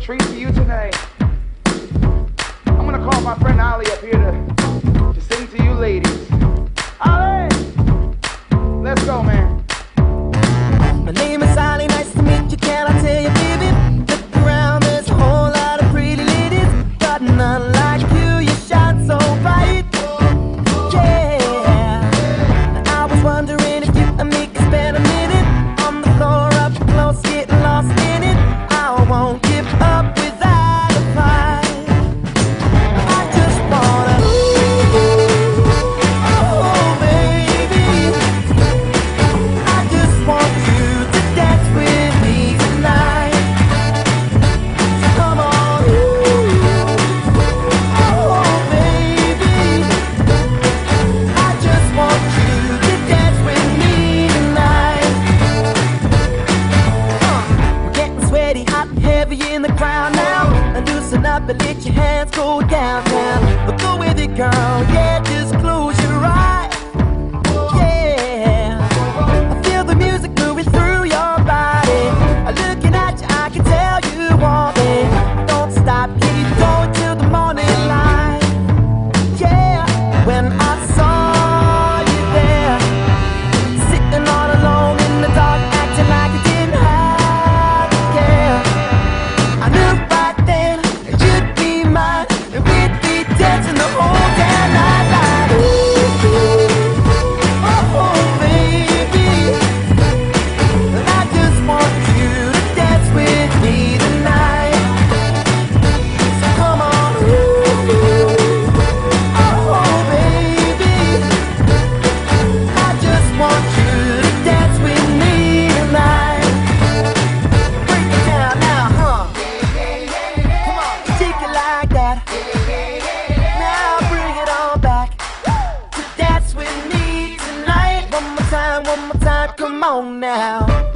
treat for you tonight. I'm gonna call my friend Ollie up here to, to sing to you ladies. up and let your hands go down, down. But go with it, girl. Yeah, just close. come on now.